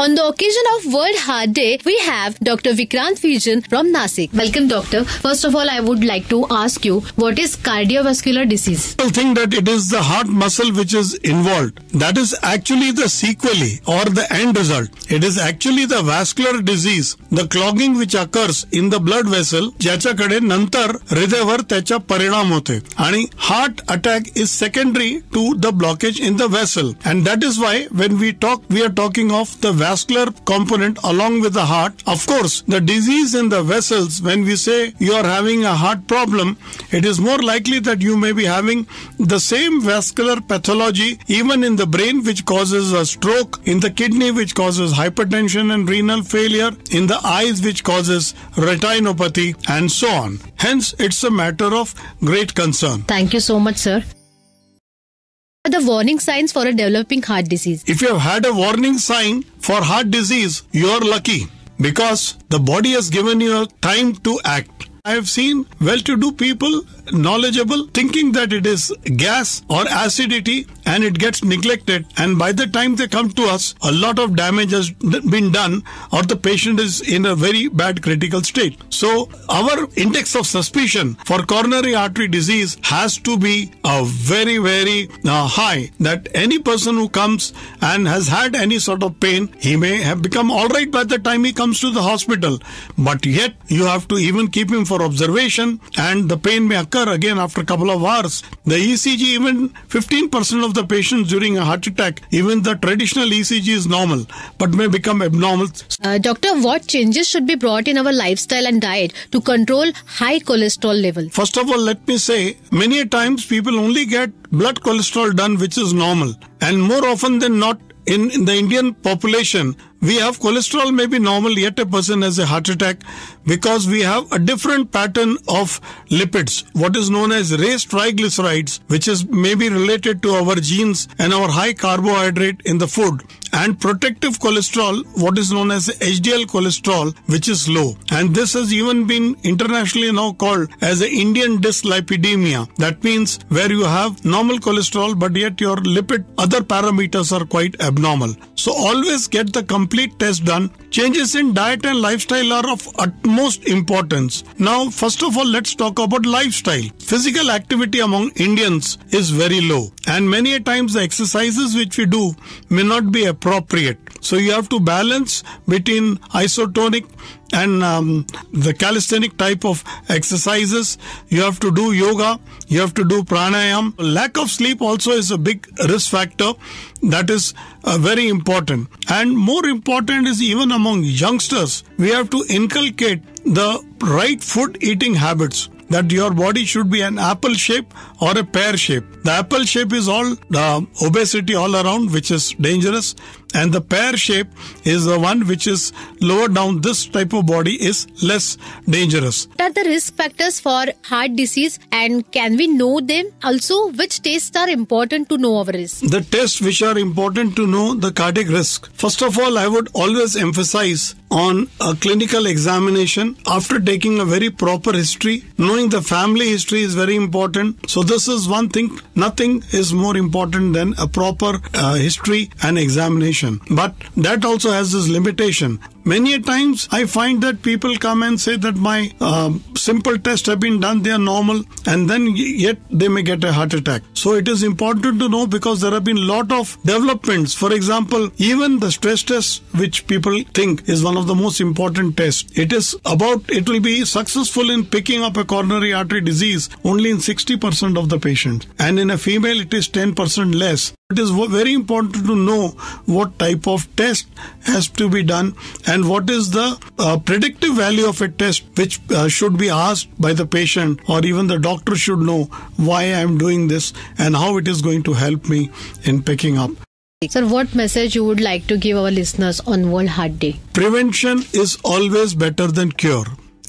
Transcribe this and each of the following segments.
On the occasion of World Heart Day, we have Dr. Vikrant Vijan from Nashik. Welcome, doctor. First of all, I would like to ask you what is cardiovascular disease? People think that it is the heart muscle which is involved. That is actually the sequelae or the end result. It is actually the vascular disease, the clogging which occurs in the blood vessel, ज्याच्याकडे नंतर हृदयावर त्याचा परिणाम होते आणि heart attack is secondary to the blockage in the vessel and that is why when we talk we are talking of the vascular component along with the heart. Of course, the disease in the vessels, when we say you are having a heart problem, it is more likely that you may be having the same vascular pathology even in the brain, which causes a stroke, in the kidney, which causes hypertension and renal failure, in the eyes, which causes retinopathy, and so on. Hence, it's a matter of great concern. Thank you so much, sir. Warning signs for a developing heart disease. If you have had a warning sign for heart disease, you are lucky because the body has given you a time to act. I have seen well to do people, knowledgeable, thinking that it is gas or acidity and it gets neglected. And by the time they come to us, a lot of damage has been done or the patient is in a very bad critical state. So, our index of suspicion for coronary artery disease has to be a very, very uh, high. That any person who comes and has had any sort of pain, he may have become all right by the time he comes to the hospital. But yet, you have to even keep him for observation and the pain may occur again after a couple of hours. The ECG, even 15% of the patients during a heart attack, even the traditional ECG is normal but may become abnormal. Uh, doctor, what changes should be brought in our lifestyle and diet to control high cholesterol level? First of all, let me say many times people only get blood cholesterol done which is normal and more often than not in, in the Indian population, we have cholesterol may be normal, yet a person has a heart attack because we have a different pattern of lipids, what is known as raised triglycerides, which is maybe related to our genes and our high carbohydrate in the food, and protective cholesterol, what is known as HDL cholesterol, which is low. And this has even been internationally now called as the Indian dyslipidemia. That means where you have normal cholesterol, but yet your lipid other parameters are quite abnormal. So always get the complete test done. Changes in diet and lifestyle are of utmost importance. Now, first of all, let's talk about lifestyle. Physical activity among Indians is very low, and many a times the exercises which we do may not be appropriate. So you have to balance between isotonic and um, the calisthenic type of exercises. You have to do yoga. You have to do pranayam. Lack of sleep also is a big risk factor. That is uh, very important. And more important is even among youngsters, we have to inculcate the right food eating habits that your body should be an apple shape or a pear shape. The apple shape is all uh, obesity all around, which is dangerous, and the pear shape is the one which is lower down. This type of body is less dangerous. What are the risk factors for heart disease, and can we know them? Also, which tests are important to know our risk? The tests which are important to know the cardiac risk. First of all, I would always emphasize on a clinical examination after taking a very proper history. Knowing the family history is very important. So, this is one thing. Nothing is more important than a proper uh, history and examination. But that also has this limitation. Many a times I find that people come and say that my uh, simple tests have been done, they are normal, and then yet they may get a heart attack. So it is important to know because there have been lot of developments. For example, even the stress test, which people think is one of the most important tests, it is about it will be successful in picking up a coronary artery disease only in 60% of the patients, and in a female it is 10% less. It is very important to know what type of test has to be done and what is the uh, predictive value of a test which uh, should be asked by the patient or even the doctor should know why I am doing this and how it is going to help me in picking up. Sir, what message you would like to give our listeners on World Heart Day? Prevention is always better than cure.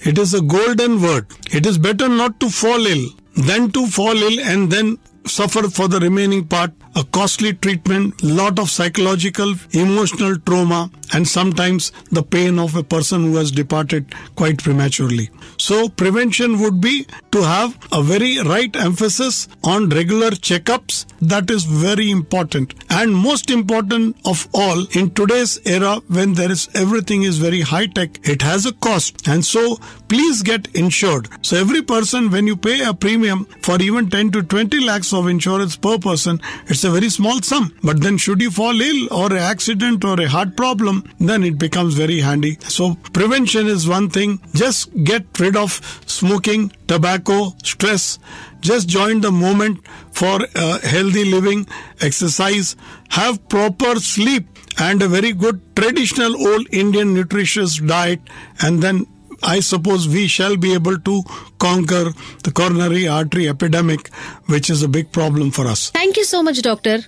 It is a golden word. It is better not to fall ill than to fall ill and then suffer for the remaining part a costly treatment, lot of psychological, emotional trauma, and sometimes the pain of a person who has departed quite prematurely. So prevention would be to have a very right emphasis on regular checkups. That is very important. And most important of all, in today's era when there is everything is very high tech, it has a cost. And so please get insured. So every person, when you pay a premium for even 10 to 20 lakhs of insurance per person, it's a very small sum. But then should you fall ill or an accident or a heart problem, then it becomes very handy. So prevention is one thing. Just get rid of smoking, tobacco, stress. Just join the movement for uh, healthy living, exercise, have proper sleep and a very good traditional old Indian nutritious diet and then I suppose we shall be able to conquer the coronary artery epidemic, which is a big problem for us. Thank you so much, doctor.